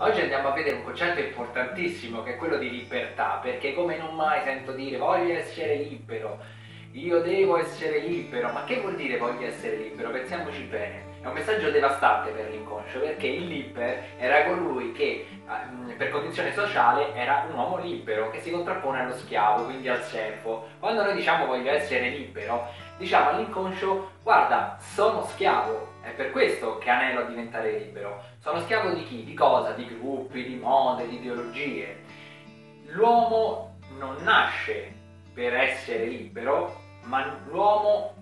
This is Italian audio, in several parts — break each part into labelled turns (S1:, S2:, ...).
S1: Oggi andiamo a vedere un concetto importantissimo che è quello di libertà, perché come non mai sento dire voglio essere libero, io devo essere libero, ma che vuol dire voglio essere libero? Pensiamoci bene. È un messaggio devastante per l'inconscio perché il libero era colui che mm, per condizione sociale era un uomo libero che si contrappone allo schiavo, quindi al servo. Quando noi diciamo voglio essere libero, diciamo all'inconscio guarda, sono schiavo, è per questo che anello a diventare libero. Sono schiavo di chi? Di cosa? Di gruppi, di mode, di ideologie. L'uomo non nasce per essere libero, ma l'uomo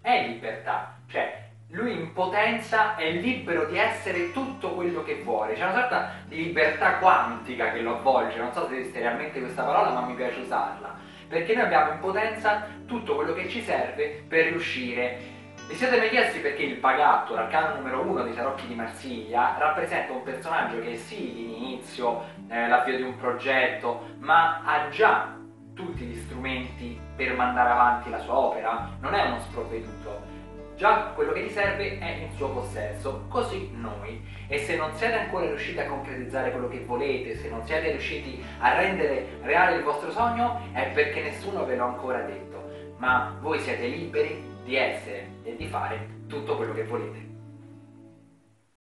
S1: è libertà, cioè lui in potenza è libero di essere tutto quello che vuole, c'è una sorta di libertà quantica che lo avvolge, non so se esiste realmente questa parola ma mi piace usarla, perché noi abbiamo in potenza tutto quello che ci serve per riuscire. Vi siete mai chiesti perché il Pagatto, l'arcano numero uno dei tarocchi di Marsiglia, rappresenta un personaggio che sì, l'inizio, eh, l'avvio di un progetto, ma ha già tutti gli strumenti per mandare avanti la sua opera, non è uno sprovveduto Già quello che gli serve è in suo possesso, così noi. E se non siete ancora riusciti a concretizzare quello che volete, se non siete riusciti a rendere reale il vostro sogno, è perché nessuno ve l'ha ancora detto. Ma voi siete liberi di essere e di fare tutto quello che volete.